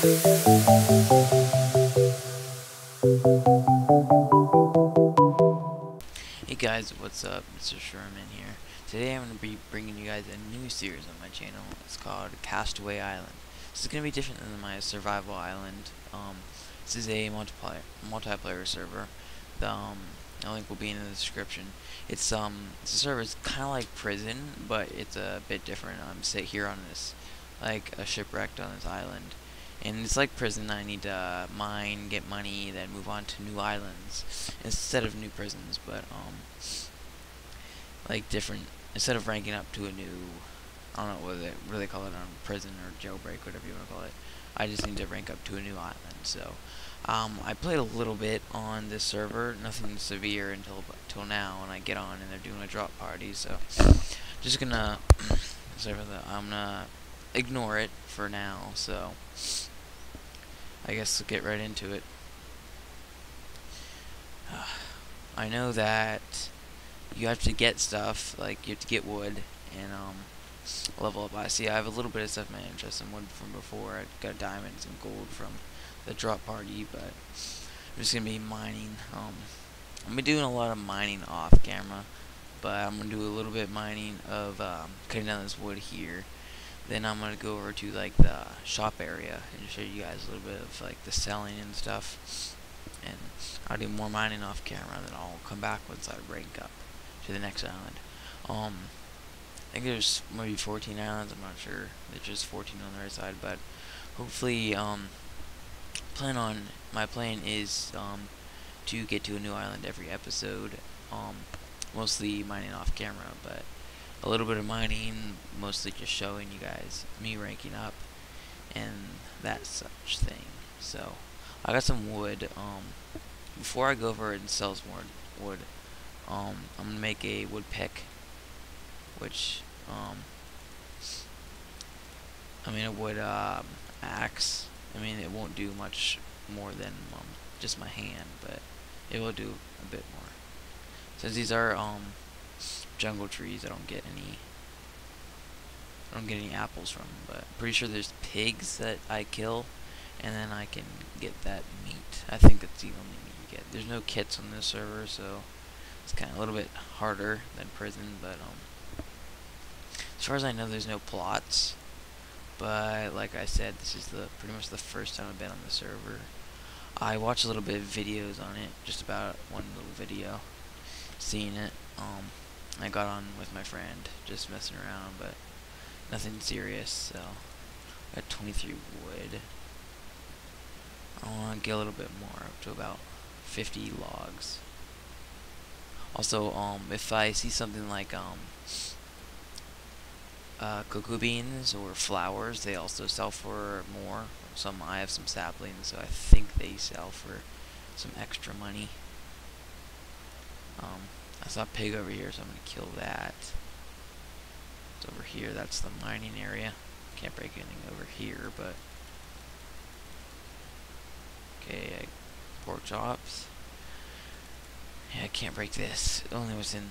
Hey guys, what's up? Mr. Sherman here. Today I'm going to be bringing you guys a new series on my channel. It's called Castaway Island. This is going to be different than my Survival Island. Um, this is a multiplayer multiplayer server. The, um, the link will be in the description. It's um, a server. It's kind of like prison, but it's a bit different. I'm sit here on this, like a shipwrecked on this island, and it's like prison. I need to mine, get money, then move on to new islands instead of new prisons. But um, like different instead of ranking up to a new I don't know what they really call it on prison or jailbreak, whatever you want to call it. I just need to rank up to a new island. So um, I played a little bit on this server, nothing severe until until now, and I get on and they're doing a drop party. So just gonna sorry for that. I'm gonna ignore it for now. So I guess we'll get right into it. I know that you have to get stuff, like you have to get wood and um, level up. I see I have a little bit of stuff interest in wood from before. I got diamonds and gold from the drop party, but I'm just going to be mining. Um, I'm going to be doing a lot of mining off camera, but I'm going to do a little bit of mining of um, cutting down this wood here. Then I'm going to go over to like the shop area and show you guys a little bit of like the selling and stuff. And I'll do more mining off camera, and then I'll come back once I rank up to the next island. Um, I think there's maybe 14 islands. I'm not sure. There's just 14 on the right side, but hopefully, um, plan on my plan is um to get to a new island every episode. Um, mostly mining off camera, but a little bit of mining, mostly just showing you guys me ranking up and that such thing. So I got some wood. Um, before I go over and sell some more wood, um, I'm gonna make a wood pick, which um, I mean a wood um, axe. I mean it won't do much more than um, just my hand, but it will do a bit more. Since these are um, jungle trees, I don't get any. I don't get any apples from but pretty sure there's pigs that I kill, and then I can get that meat. I think that's the only meat you get. There's no kits on this server, so it's kind of a little bit harder than prison, but um, as far as I know, there's no plots. But like I said, this is the pretty much the first time I've been on the server. I watched a little bit of videos on it, just about one little video, seeing it. Um, I got on with my friend, just messing around, but nothing serious. So, got 23 wood. I want to get a little bit more, up to about 50 logs. Also, um, if I see something like um, uh, cocoa beans or flowers, they also sell for more. Some I have some saplings, so I think they sell for some extra money. Um, I saw a pig over here, so I'm gonna kill that. It's over here. That's the mining area. Can't break anything over here, but okay. Pork chops. Yeah, I can't break this. It only was in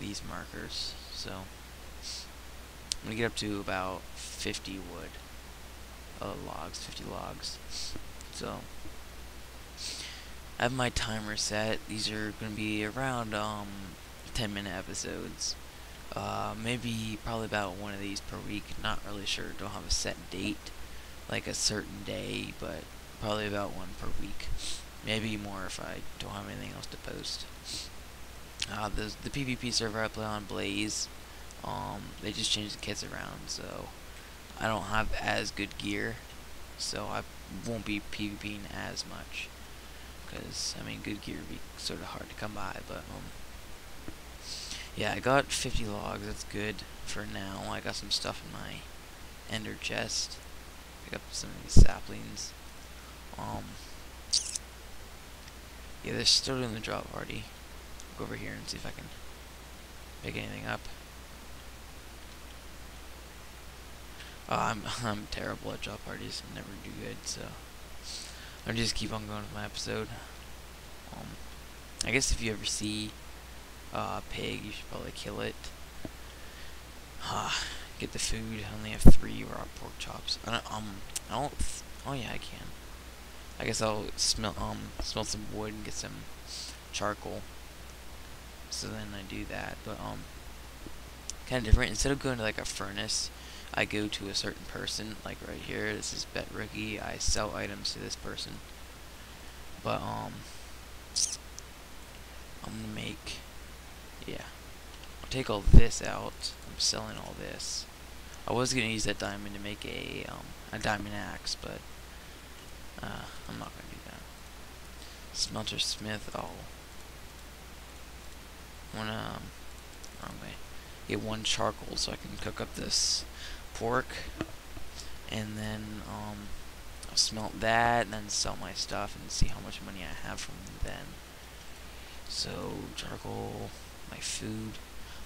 these markers, so I'm gonna get up to about 50 wood uh, logs, 50 logs. So I have my timer set. These are gonna be around um 10 minute episodes. Uh, maybe probably about one of these per week. Not really sure. Don't have a set date, like a certain day, but probably about one per week. Maybe more if I don't have anything else to post. Uh, the the PvP server I play on, Blaze, um, they just changed the kits around, so I don't have as good gear, so I won't be PvPing as much. Because I mean, good gear would be sort of hard to come by, but um, yeah, I got 50 logs. That's good for now. I got some stuff in my ender chest. Pick up some of these saplings. Um, yeah, they're still doing the drop party. Go over here and see if I can pick anything up. Oh, I'm I'm terrible at drop parties. I never do good, so I'll just keep on going with my episode. Um, I guess if you ever see uh, a pig, you should probably kill it. Uh, get the food. I only have three raw pork chops. I don't, um, I don't Oh yeah, I can. I guess I'll smell um smell some wood and get some charcoal. So then I do that, but um kind of different. Instead of going to like a furnace, I go to a certain person, like right here. This is Bet Rookie. I sell items to this person. But um, I'm gonna make yeah. I'll take all this out. I'm selling all this. I was gonna use that diamond to make a um a diamond axe, but uh, I'm not gonna do that. Smelter Smith. Oh, wanna um, wrong way. Get one charcoal so I can cook up this pork, and then um, I'll smelt that, and then sell my stuff and see how much money I have from then. So charcoal, my food.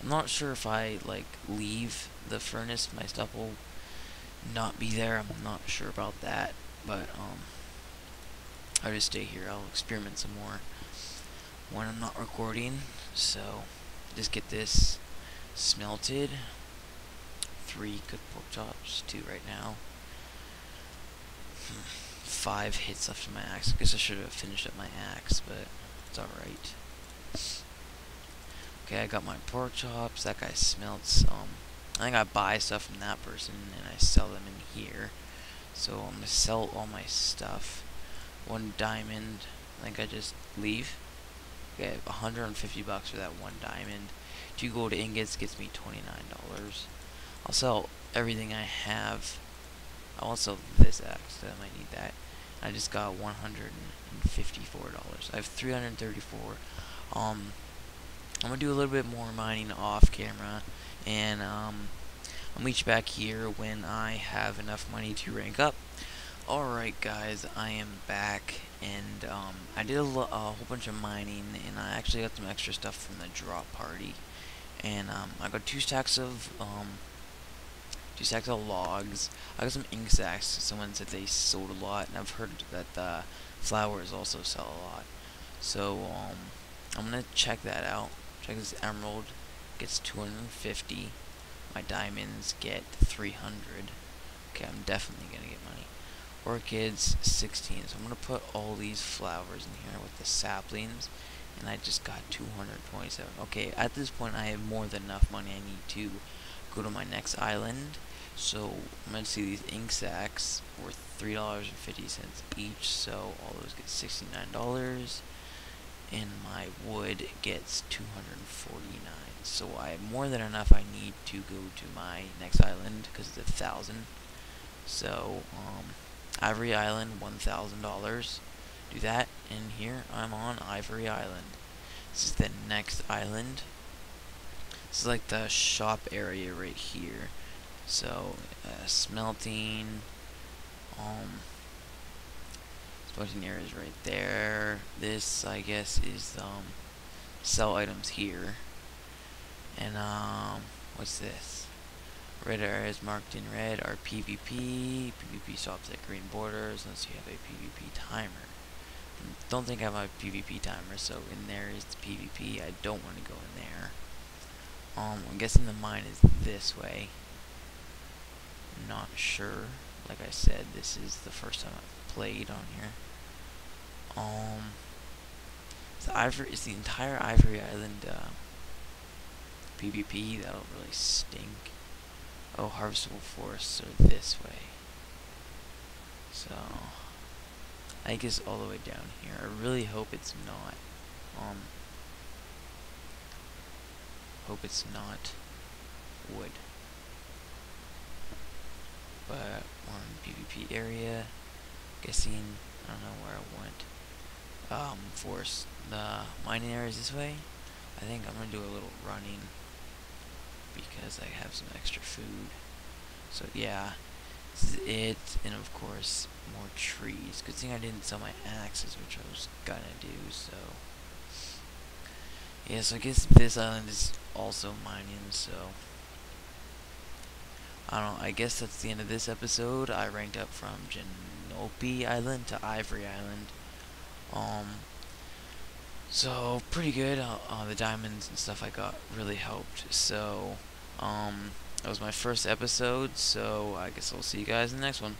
I'm not sure if I like leave the furnace, my stuff will not be there. I'm not sure about that, but um, I'll just stay here. I'll experiment some more when I'm not recording. So just get this smelted. Three cooked pork chops, two right now. Hmm, five hits left of my axe. I guess I should have finished up my axe, but it's alright. Okay, I got my pork chops. That guy smelts. Um, I think I buy stuff from that person and I sell them in here. So I'm gonna sell all my stuff. One diamond. I think I just leave. Okay, 150 bucks for that one diamond. Two gold ingots gets me $29. I'll sell everything I have. I'll also this axe, I might need that. I just got $154. I have 334 Um, I'm gonna do a little bit more mining off camera, and um, I'll meet you back here when I have enough money to rank up. Alright guys, I am back, and um, I did a, a, whole bunch of mining, and I actually got some extra stuff from the drop party. And um, I got two stacks of um, two stacks of logs. I got some ink sacks. Someone said they sold a lot, and I've heard that the flowers also sell a lot. So um, I'm gonna check that out. Check this emerald gets 250. My diamonds get 300. Okay, I'm definitely gonna get money. Orchids 16. So I'm gonna put all these flowers in here with the saplings and I just got 227. Okay, at this point I have more than enough money I need to go to my next island. So I'm gonna see these ink sacks worth three dollars and fifty cents each. So all those get sixty nine dollars, and my wood gets two hundred forty nine. So I have more than enough I need to go to my next island because it's a thousand. So um, Ivory Island, one thousand dollars do that, and here I'm on Ivory Island. This is the next island. This is like the shop area right here. So, uh, smelting, um, smelting area is right there. This, I guess, is, um, sell items here. And, um, what's this? Red areas marked in red are PvP. PvP stops at green borders unless you have a PvP timer don't think I have my PvP timer, so in there is the PvP. I don't want to go in there. Um, I'm guessing the mine is this way. Not sure. Like I said, this is the first time I've played on here. Um, the Ivory is the entire Ivory Island uh, PvP. That'll really stink. Oh, harvestable forests are this way. So. I it's all the way down here. I really hope it's not. Um, hope it's not wood. But we're PvP area. Guessing, I don't know where I went. Um, force the mining area is this way. I think I'm gonna do a little running because I have some extra food. So yeah, this is it, and of course, more trees. Good thing I didn't sell my axes, which I was gonna do, so... Yeah, so I guess this island is also mining, so... I don't I guess that's the end of this episode. I ranked up from Genope Island to Ivory Island. Um, so, pretty good. Uh, uh, the diamonds and stuff I got really helped. So, um, that was my first episode, so I guess I'll see you guys in the next one.